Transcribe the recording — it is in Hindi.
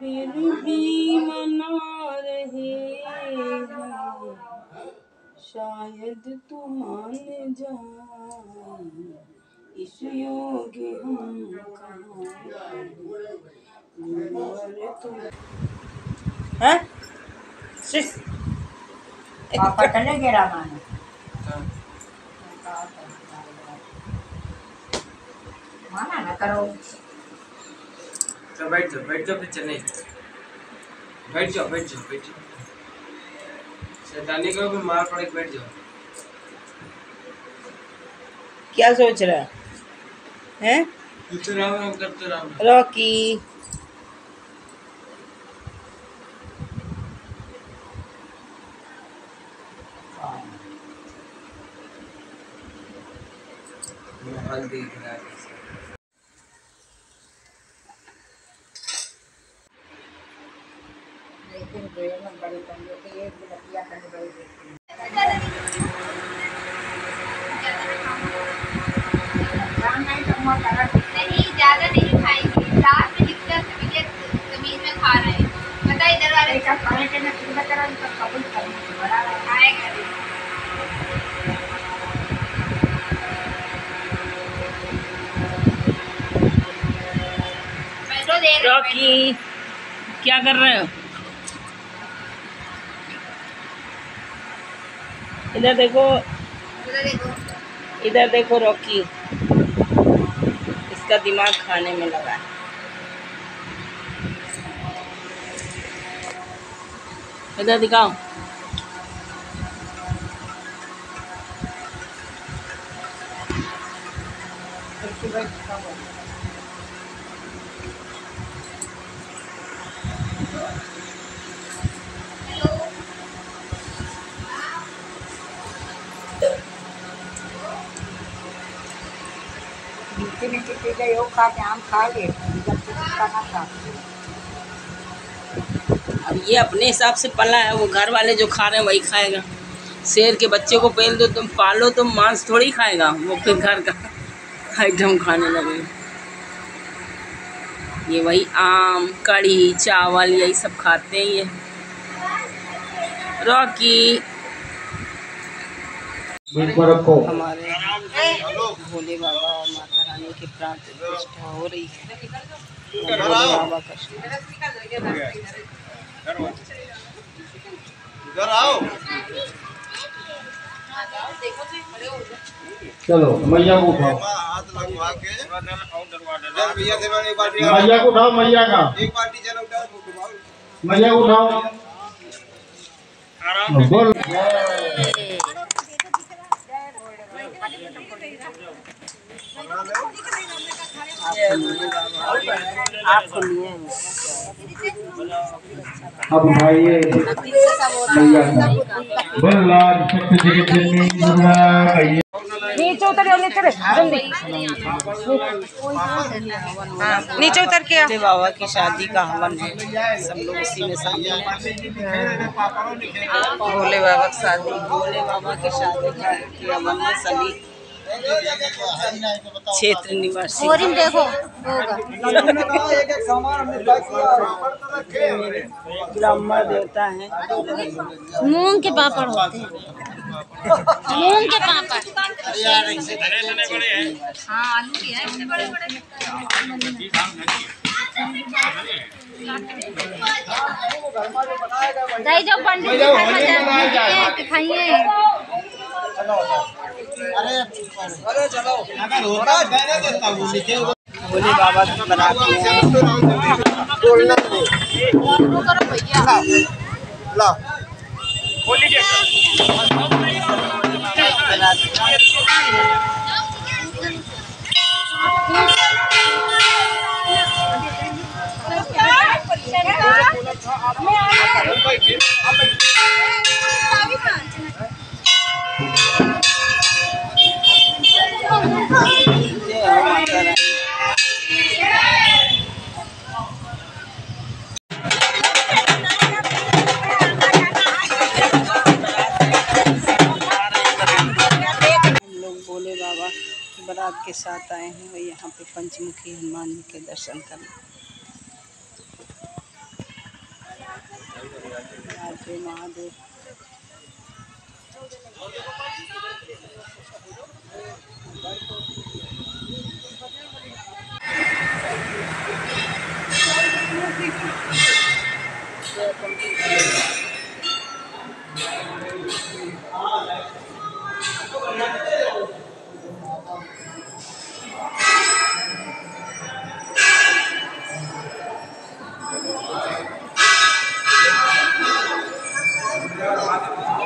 फिर भी मना रहे हैं शायद तू मान जाए इस योग्य हम कहाँ तुम हैं सिस पापा चले गए रामायण माना ना करो। चलो बैठ जाओ बैठ जाओ फिर चले बैठ जाओ बैठ जाओ बैठ जाओ। शैतानी करो फिर मार पड़े बैठ जाओ। क्या सोच रहा है? हैं? करते राम राम करते राम राम। रॉकी। मोबाइल देख रहा है लेकिन बड़ी बड़ी देखती नहीं ज़्यादा नहीं खाएँगे लास्ट में तमीज में खा रहे हैं। पता इधर वाले ऐसा खाने के लिए चिंता करा तो कबूल करना बड़ा रॉकी क्या कर रहे हो? इधर देखो। देखो। इधर देखो रॉकी। इसका दिमाग खाने में लगा है। इधर दिखाओ। चीज़ें यो खा के आम खा ले जब कुछ खाना खा अब ये अपने हिसाब से पला है वो घर वाले जो खा रहे हैं वही खाएगा। शेर के बच्चे को पेल दो तुम पालो तो मांस थोड़ी खाएगा वो फिर घर का आइटम खाने लगेगा ये वही आम कड़ी चावल यही सब खाते हैं ये। रॉकी। हमारे भोले बाबा और माता रानी की प्राण प्रतिष्ठा हो रही है। बाबा चलो मैया को उठाओ। मैया को उठाओ मैया का। एक बाल्टी चलो उठाओ। घुमाओ मैया को उठाओ। बोल। अब जगत जननी दुर्गा मैया नीचे उतर जाओ नीचे रे, जल्दी। नीचे उतर के भोले बाबा की शादी का हवन है। सब लोग उसी में शामिल हैं। भोले बाबा की शादी भोले बाबा की शादी का हवन में सभी। क्षेत्र निवासी। देखो हमने पैक किया ब्राह्मण देवता हैं। मूंग के पापड़ होते हैं। मूंग के पापड़। हाँ आलू के हैं। बड़े बड़े जाइए जाओ पंडित जी खाइए अरे चलो हूँ नीचे बाबा बनाते हैं वो करो भैया। ला जय के साथ आए हैं और यहाँ पे पंचमुखी हनुमान जी के दर्शन करने। महादेव।